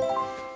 Bye.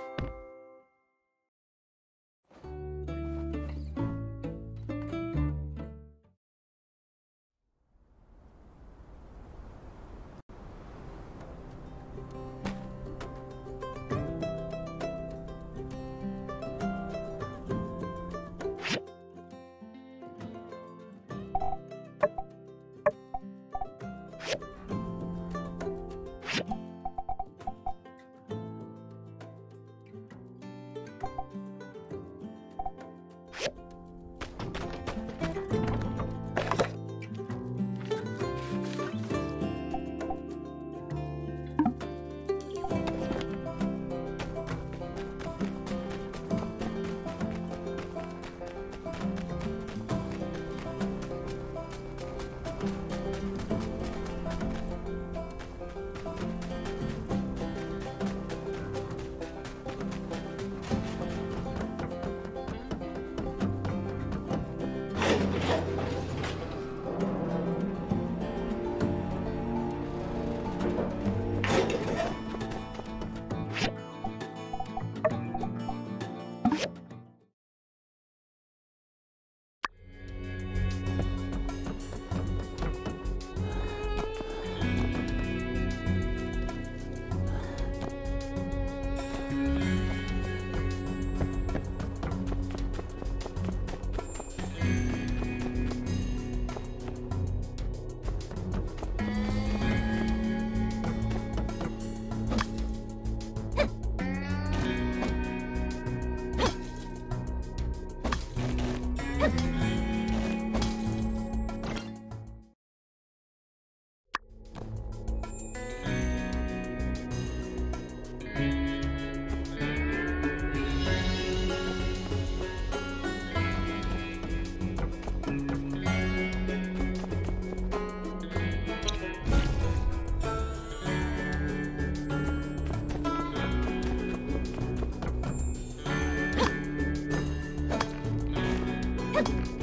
Huh.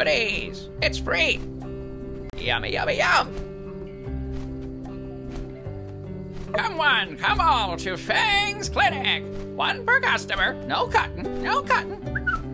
Goodies! It's free! Yummy, yummy, yum! Come one, come all to Fang's Clinic! One per customer, no cutting, no cutting.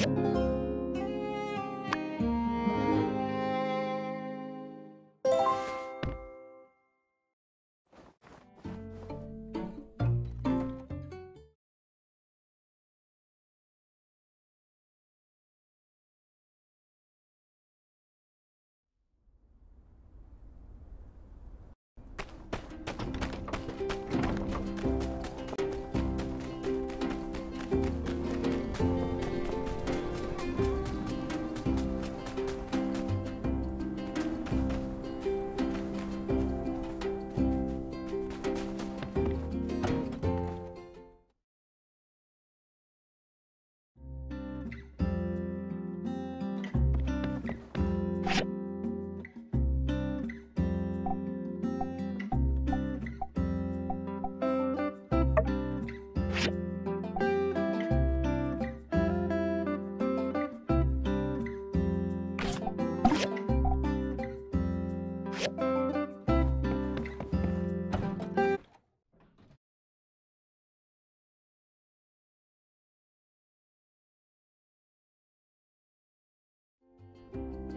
Hi.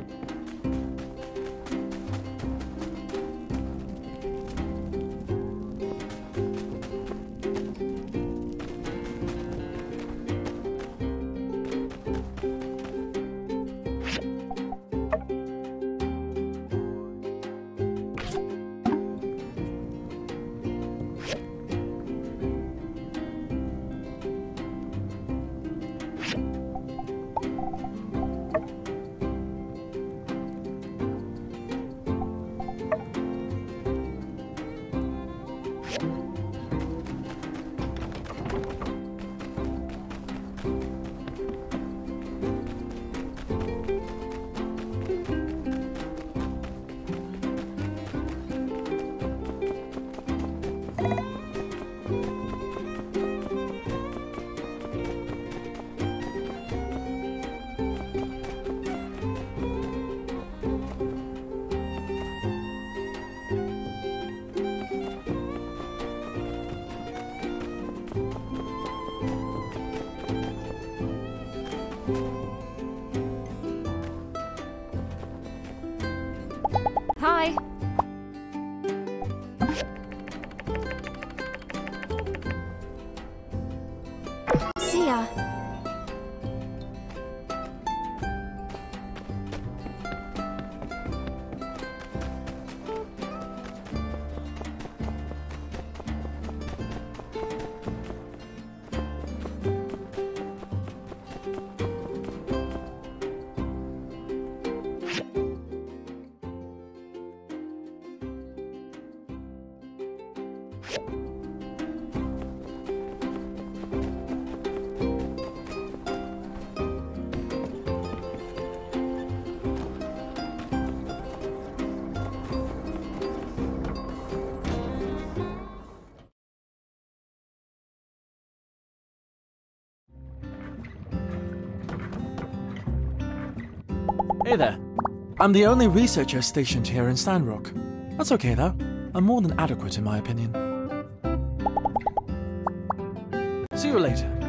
See ya. Hey there. I'm the only researcher stationed here in Sandrock. That's okay though. I'm more than adequate in my opinion. See you later.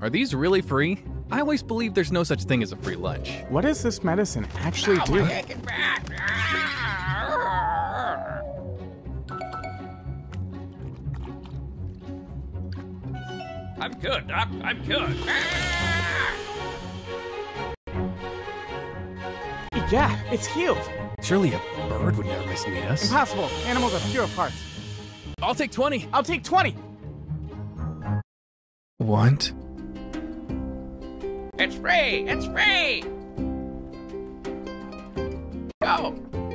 Are these really free? I always believe there's no such thing as a free lunch. What does this medicine actually Oh, do? I'm good, Doc. I'm good. Yeah, it's healed. Surely a bird would never mislead us. Impossible. Animals are pure of heart. I'll take 20. I'll take 20. Want? It's free! It's free! Go! Go!